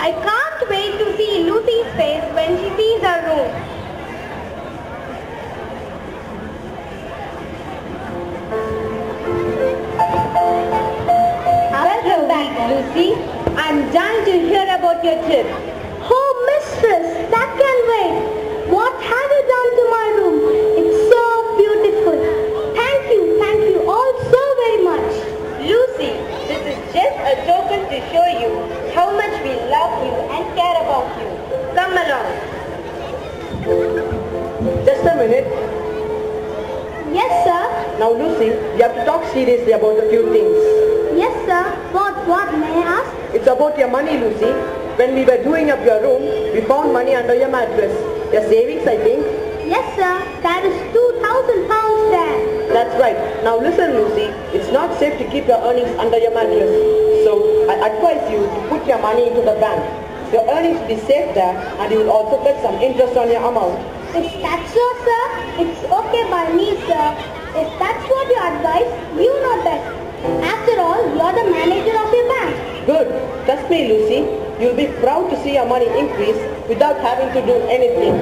I can't wait to see Lucy's face when she sees her room. Welcome back, Lucy. I'm dying to hear about your trip. Oh, mistress, that can wait. What have you done to my room? It's so beautiful. Thank you, thank you all so very much. Lucy, this is just a token to show you how much we love you and care you. Come along. Just a minute. Yes, sir. Now Lucy, we have to talk seriously about a few things. Yes, sir. What, what may I ask? It's about your money, Lucy. When we were doing up your room, we found money under your mattress. Your savings, I think. Yes, sir. That is 2,000 pounds there. That's right. Now listen, Lucy. It's not safe to keep your earnings under your mattress. So I advise you to put your money into the bank. Your earnings will be safe there and you will also get some interest on your amount. Is that so, sir? It's okay by me, sir. If that's what you advise, you know best. After all, you're the manager of your bank. Good. Trust me, Lucy. You'll be proud to see your money increase without having to do anything.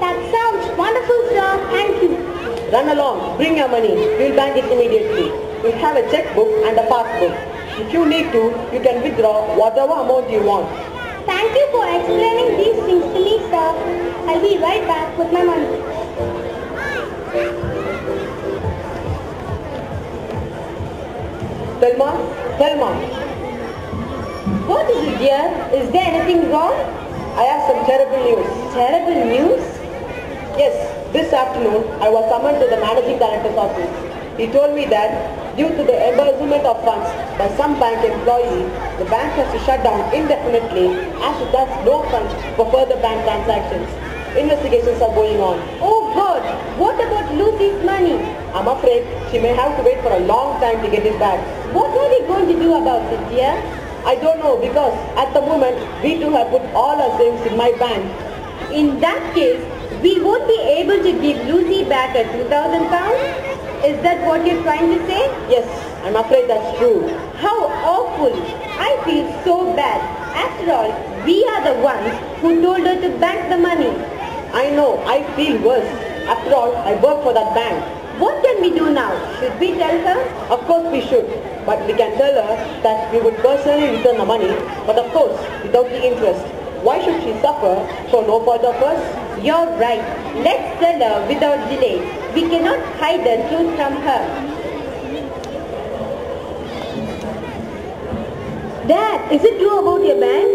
That sounds wonderful, sir. Thank you. Run along, bring your money, we'll bank it immediately. We'll have a checkbook and a passbook. If you need to, you can withdraw whatever amount you want. Thank you for explaining these things to me, sir. I'll be right back with my money. Thelma, Thelma, What is it, dear? Is there anything wrong? I have some terrible news. Terrible news? Yes, this afternoon I was summoned to the managing director's office. He told me that due to the embezzlement of funds by some bank employee, the bank has to shut down indefinitely as it has no funds for further bank transactions. Investigations are going on. Oh God, what about Lucy's money? I'm afraid she may have to wait for a long time to get it back. What are we going to do about it, dear? I don't know because at the moment we too have put all our savings in my bank. In that case, we won't be able to give Lucy back a 2,000 pounds? Is that what you're trying to say? Yes, I'm afraid that's true. How awful! I feel so bad. After all, we are the ones who told her to bank the money. I know, I feel worse. After all, I work for that bank. What can we do now? Should we tell her? Of course we should, but we can tell her that we would personally return the money, but of course without the interest. Why should she suffer for no fault of? You're right. Let's tell her without delay. We cannot hide the truth from her. Dad, is it true about your bank?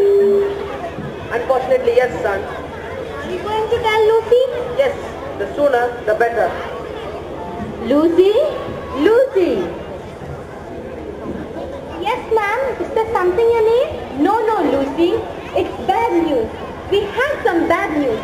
Unfortunately, yes, son. Are you going to tell Lucy? Yes, the sooner the better. Lucy? Lucy! Yes, ma'am. Is there something you need? No, no, Lucy. It's bad news. We have some bad news.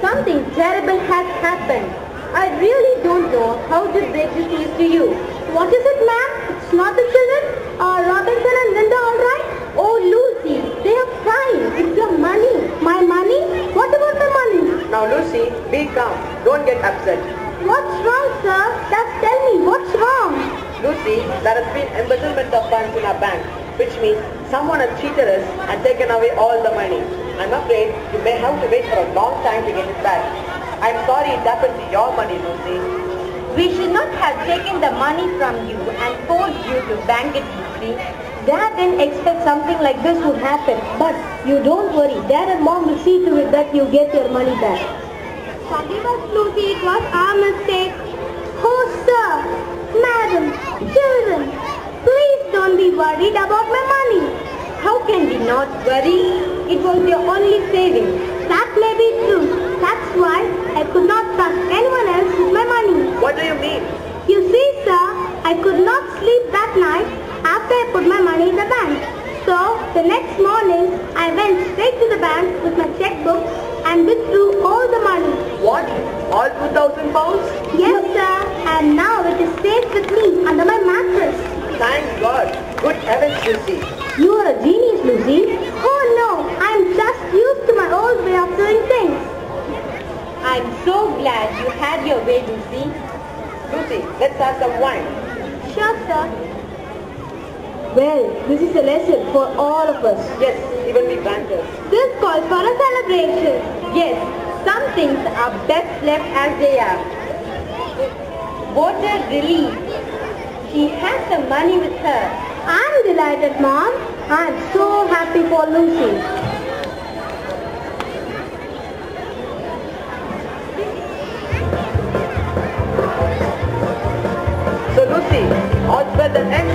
Something terrible has happened. I really don't know how to break this news to you. What is it, ma'am? It's not the children? Uh, are Robinson and Linda all right? Oh, Lucy, they are crying. It's your money. My money? What about my money? Now Lucy, be calm. Don't get upset. What's wrong, sir? Just tell me, what's wrong? Lucy, there has been embezzlement of funds in our bank, which means someone has cheated us and taken away all the money. I'm afraid you may have to wait for a long time to get it back. I'm sorry it happened to your money, Lucy. We should not have taken the money from you and forced you to bank it, Lucy. Dad didn't expect something like this would happen. But you don't worry. Dad and Mom will see to it that you get your money back. Forgive us, Lucy. It was our mistake. Oh, sir, madam, children, please don't be worried about my money. How can we not worry? It was your only saving. That may be true. That's why I could not trust anyone else with my money. What do you mean? You see, sir, I could not sleep that night after I put my money in the bank. So, the next morning, I went straight to the bank with my checkbook and withdrew all the money. What? All 2,000 pounds? Yes, sir, and now it is safe with me under my mattress. Thank God. Good heavens, Lucy. You are a genius, Lucy. Oh no, I'm just used to my old way of doing things. I'm so glad you had your way, Lucy. Lucy, let's have some wine. Sure, sir. Well, this is a lesson for all of us. Yes, even we bankers. This calls for a celebration. Yes, some things are best left as they are. Water relief. She has the money with her. I'm delighted, Mom. I'm so happy for Lucy. So Lucy, odds well and ends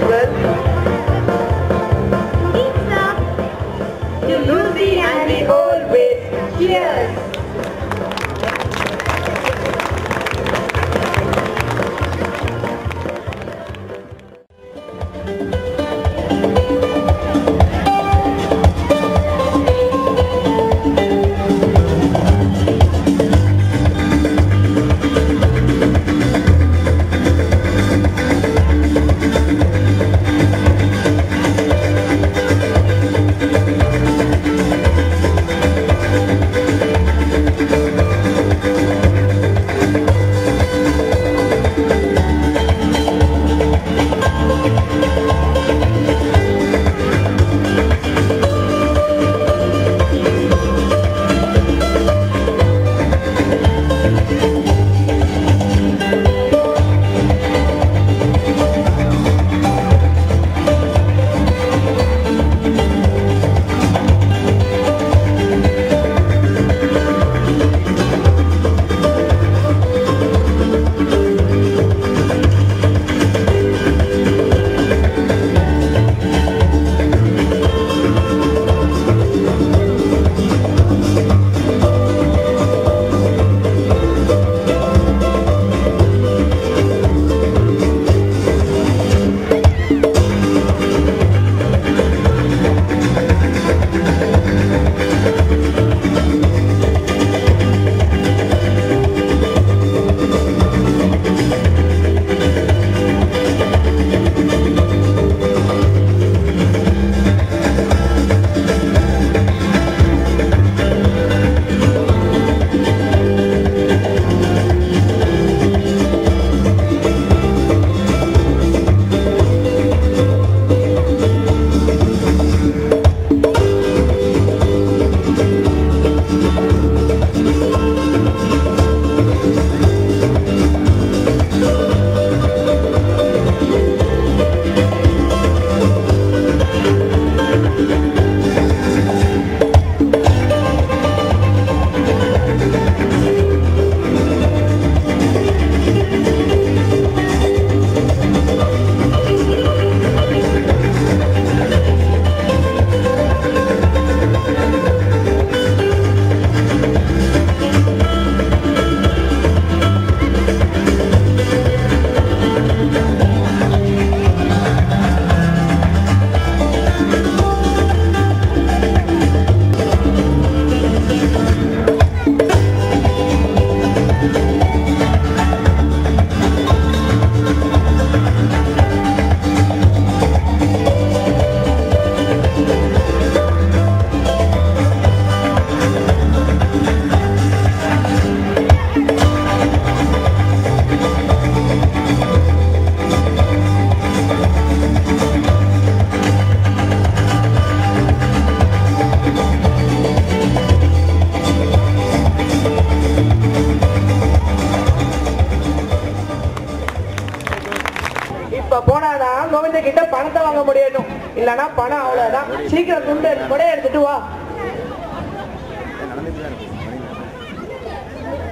பணத்தை வாங்க முடியட்டும். இல்லனா பணம் அவ்வளவுதான். சீக்கிரம் துண்டு கொடைய எடுத்துட்டு வா.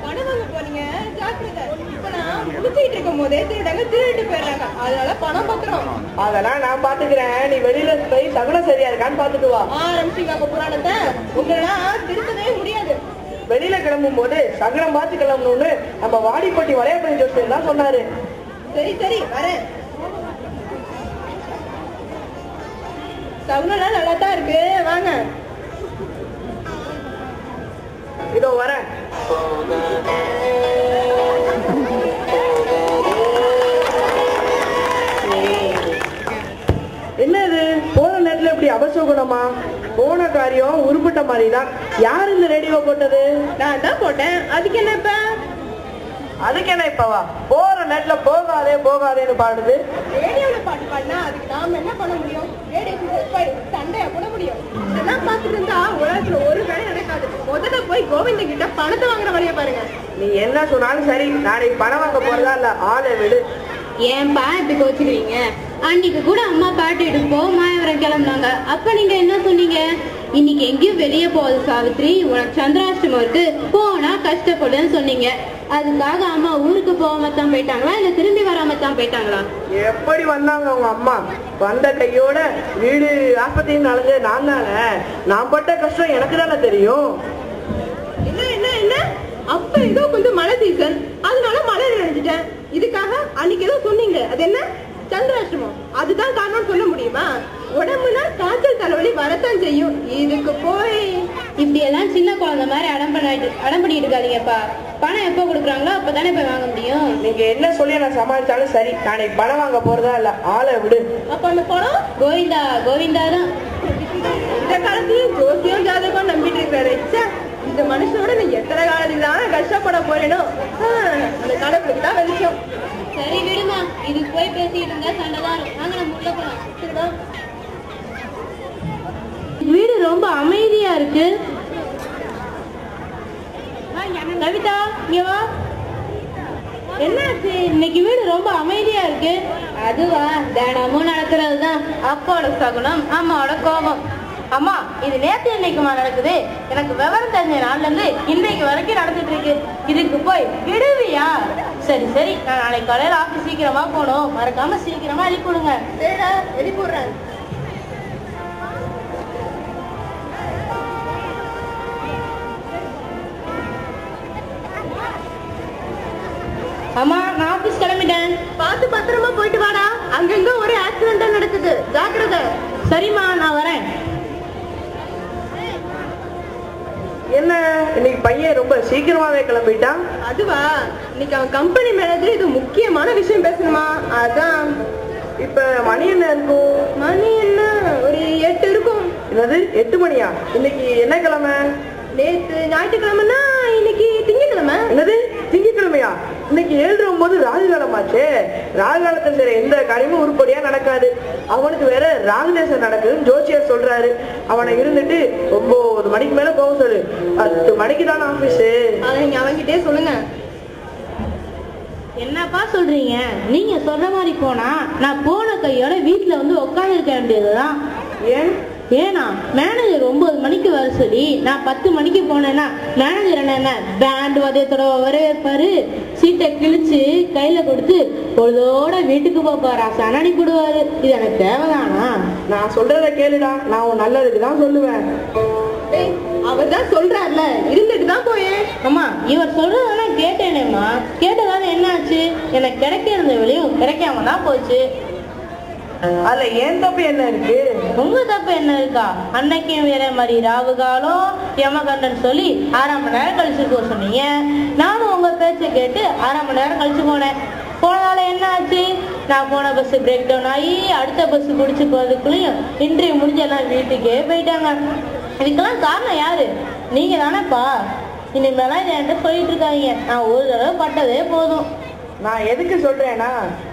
பணம் போதே திருடாங்க திருடிட்டு போயிடுறாங்க அதனால பணம் பத்திரம் அதெல்லாம் நான் பாத்துக்கிறேன் நீ வெளியில போய் தகுனம் சரியா இருக்கான்னு பாத்துட்டு வா. ஆரம்பிச்சிங்க அப்ப புராணத்தை உங்களெல்லாம் திருத்தவே முடியாது வெளியில கிளம்பும் போது சகனம் பார்த்து கிளம்பணும்னு நம்ம வாடிப்பட்டி வளையப்பள்ளி ஜோசியர் தான் சொன்னாரு. சரி சரி வரேன். சகுனம்லாம் நல்லா தான் இருக்கு. வாங்க. இதோ வரேன். என்ன இது போன நேரத்துல இப்படி அபசகுணமா? போன காரியம் உருப்பிட்ட மாதிரி தான் யார் இந்த ரேடியோ போட்டது? நான் தான் போட்டேன். அதுக்கு என்ன இப்ப? அதுக்கு என்ன இப்பவா? போற நேரத்துல போகாதே போகாதேன்னு பாடுது. பாட்டு பாடினா அதுக்கு நாம என்ன பண்ண முடியும்? ரேடியோ சண்டையா கூட முடியும். இதெல்லாம் பார்த்துட்டு இருந்தா உலகத்துல ஒரு வேலை நடக்காது. முதல்ல போய் கோவிந்த கிட்ட பணத்தை வாங்குற வழியை பாருங்க. நீ என்ன சொன்னாலும் சரி. நாளைக்கு பணம் வாங்க போறதா இல்ல ஆளை விடு. ஏன்பா இப்படி கோச்சுக்கிறீங்க? அன்னைக்கு கூட அம்மா பாட்டு எடுப்போ மாயவரம் கிளம்புனாங்க. அப்ப நீங்க என்ன சொன்னீங்க? இன்னைக்கு எங்கேயும் வெளியே போகுது சாவித்ரி. உனக்கு சந்திராஷ்டமம் இருக்கு. போனா கஷ்டப்படுன்னு சொன்னீங்க. அதுக்காக அம்மா ஊருக்கு போகாம தான் போயிட்டாங்களா? இல்ல திரும்பி வராம தான் போயிட்டாங்களா? எப்படி வந்தாங்க உங்க அம்மா? வந்த கையோட வீடு ஆஸ்பத்திரின்னு அலைஞ்ச நான் தானே. நான் பட்ட கஷ்டம் எனக்கு தானே தெரியும். என்ன என்ன என்ன? அப்ப ஏதோ கொஞ்சம் மழை சீசன் அதனால மழை நினைச்சிட்டேன் இதுக்காக அன்னைக்கு ஏதோ சொன்னீங்க அது என்ன? சந்திராஷ்டமம் அதுதான் காரணம் சொல்ல முடியுமா? உடம்புனா காய்ச்சல் தலைவலி வரத்தான் செய்யும். இதுக்கு போய். இப்படி எல்லாம் சின்ன குழந்தை மாதிரி அடம் பண்ணிட்டு அடம் பண்ணிட்டு இருக்காதீங்கப்பா. பணம் எப்போ கொடுக்குறாங்களோ அப்பதானே போய் வாங்க முடியும். நீங்க என்ன சொல்லி நான் சமாளிச்சாலும் சரி. நாளைக்கு பணம் வாங்க போறதா இல்ல ஆளை விடு. அப்ப அந்த பணம்? கோவிந்தா கோவிந்தா தான். இந்த காலத்துலயும் ஜோசியம் ஜாதகம் நம்பிட்டு இருக்கிறாரு ச்சே, இந்த மனுஷனோட நான் எத்தனை காலத்துக்கு தான் கஷ்டப்பட போறேனோ? அந்த கடவுளுக்கு தான் வெளிச்சம். சரி விடுமா. இதுக்கு போய் பேசிட்டு இருந்தா சண்டை வாங்க நம்ம உள்ள போலாம். சரிதா வீடு ரொம்ப அமைதியா இருக்கு. கவிதா இங்க வா. என்னாச்சு? இன்னைக்கு வீடு ரொம்ப அமைதியா இருக்கு. அதுவா தினமும் நடக்கிறது தான். அப்பாவோட சகுனம் அம்மாவோட கோபம். அம்மா இது நேத்து என்னைக்குமா நடக்குது? எனக்கு விவரம் தெரிஞ்ச நாள்ல இருந்து இன்னைக்கு வரைக்கும் நடந்துட்டு இருக்கு. இதுக்கு போய் விடுவியா? சரி சரி. நான் நாளைக்கு காலையில ஆபீஸ் சீக்கிரமா போகணும். மறக்காம சீக்கிரமா அனுப்பி விடுங்க சரிடா வெளி போடுறேன் அம்மா நான் ஆபீஸ் கிளம்பிட்டேன். பார்த்து பத்திரமா போயிட்டு வாடா. அங்கங்க ஒரு ஆக்சிடென்டா நடக்குது. ஜாக்கிரதை. சரிம்மா நான் வரேன். என்ன இன்னைக்கு பையன் ரொம்ப சீக்கிரமாவே கிளம்பிட்டான்? அதுவா? இன்னைக்கு அவன் கம்பெனி மேனேஜர் இது முக்கியமான விஷயம் பேசணுமா? அதான். இப்ப மணி என்ன இருக்கும் மணி என்ன? ஒரு எட்டு இருக்கும். என்னது? எட்டு மணியா? இன்னைக்கு என்ன கிழமை? நேத்து ஞாயிற்றுக்கிழமைன்னா இன்னைக்கு திங்கக்கிழமை. என்னது? திங்கட்கிழமையா இன்னைக்கு ஏழு ஒன்பது ராகு காலமாச்சே ராகு காலத்துல செய்யற எந்த காரியமும் உருப்படியா நடக்காது. அவனுக்கு வேற ராகுதேசம் நடக்குதுன்னு ஜோசியர் சொல்றாரு. அவனை இருந்துட்டு ஒன்பது மணிக்கு மேல போக சொல்லு. பத்து மணிக்கு தானே ஆபீஸ் அதை நீங்க சொல்லுங்க. என்னப்பா சொல்றீங்க? நீங்க சொல்ற மாதிரி போனா நான் போன கையோட வீட்டுல வந்து உட்கார்ந்து இருக்க வேண்டியதுதான். ஏன்? ஏனா மேனேஜர் ஒன்பது மணிக்கு வர சொல்லி நான் பத்து மணிக்கு போனேன்னா மேனேஜர் என்ன பேண்ட் வதயத்தோட வரவேற்பாரு சீட்டை கிழிச்சு கையில கொடுத்து பொழுதோட வீட்டுக்கு போப்பாரா சனடி போடுவாரு இது எனக்கு தேவைதானா? நான் சொல்றத கேளுடா. நான் உன் நல்லதுக்கு தான் சொல்லுவேன். அவர் தான் சொல்றாருல. இருந்துட்டு தான் போயேன். அம்மா இவர் சொல்றதெல்லாம் கேட்டேனேம்மா. கேட்டதால என்னாச்சு? எனக்கு கிடைக்க இருந்த வெளியும் கிடைக்காம தான் போச்சு. அதுல ஏன் தப்பு என்ன இருக்கு? உங்க தப்பு என்ன இருக்கா? அன்னைக்கும் வேற மாதிரி ராவு காலம் யமகண்டன் சொல்லி அரை மணி நேரம் கழிச்சு போக சொன்னீங்க. நானும் உங்க பேச்சை கேட்டு அரை மணி நேரம் கழிச்சு போனேன். போனதால என்ன ஆச்சு நான் போன பஸ் பிரேக் டவுன் ஆகி அடுத்த பஸ் பிடிச்சு போறதுக்குள்ளேயும் இன்றைய முடிஞ்ச எல்லாம் வீட்டுக்கே போயிட்டாங்க. இதுக்கெல்லாம் காரணம் யாரு? நீங்க தானேப்பா இனிமேலாம் என்கிட்ட சொல்லிட்டு இருக்காங்க நான் ஒரு தடவை பட்டதே போதும். நான் எதுக்கு சொல்றேன்னா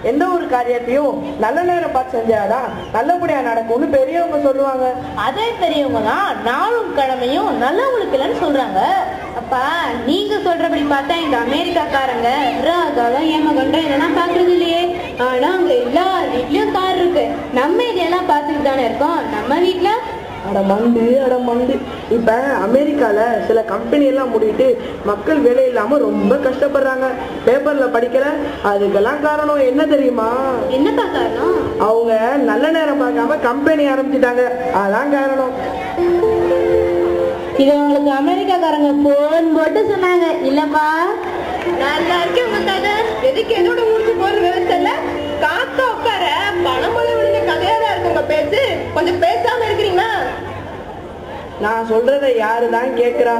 எந்த ஒரு காரியத்தையும் நல்ல நேரம் பார்த்து செஞ்சாதான் நல்லபடியா நடக்கும்னு பெரியவங்க சொல்லுவாங்க. அதே பெரியவங்க தான் நாளும் கடமையும் நல்லவங்களுக்கு இல்லைன்னு சொல்றாங்க. அப்பா நீங்க சொல்றபடி பார்த்தா இந்த அமெரிக்காக்காரங்க ராகாலம் ஏமகண்டம் இதெல்லாம் பாக்குறது இல்லையே. ஆனா அங்க எல்லார் வீட்லயும் கார் இருக்கு. நம்ம இதெல்லாம் பார்த்துட்டு தானே இருக்கோம். நம்ம வீட்ல அட மண்டு அட மண்டு. இப்ப அமெரிக்கால சில கம்பெனி எல்லாம் மூடிட்டு மக்கள் வேலை இல்லாம ரொம்ப கஷ்டப்படுறாங்க. பேப்பர்ல படிக்கல. அதுக்கெல்லாம் காரணம் என்ன தெரியுமா? என்னப்பா காரணம்? அவங்க நல்ல நேரம் பார்க்காம கம்பெனி ஆரம்பிச்சிட்டாங்க. அதான் காரணம். இது உங்களுக்கு அமெரிக்காக்காரங்க போன் போட்டு சொன்னாங்க. இல்லப்பா. நல்லா இருக்கு உங்க கதை. எதுக்கு எதோட முடிச்சு போற விவசாய இல்ல காக்கா உட்கார பணம் பேசுங்க பேசு கொஞ்சம் பேசாம இருக்கிறீங்களா? நான் சொல்றத யாரு தான் கேக்குறா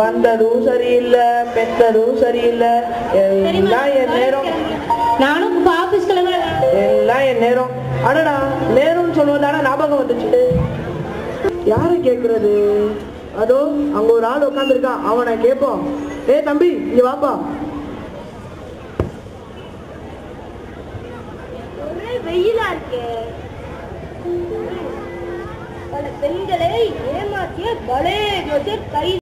வந்ததும் சரியில்லை பெத்ததும் சரியில்லை. எல்லாம் என் நேரம் நானும் ஆபீஸ் கிளம்புற எல்லாம் என் நேரம். அடடா நேரம் சொல்லுவதான ஞாபகம் வந்துச்சு. யாரை கேக்குறது அதோ அங்க ஒரு ஆள் உட்காந்துருக்கான் அவனை கேட்போம். ஏ தம்பி இங்க வாப்பா. வெயிலா இருக்கு. பெண்களை ஏமாற்றிய பலே ஜோசர் கை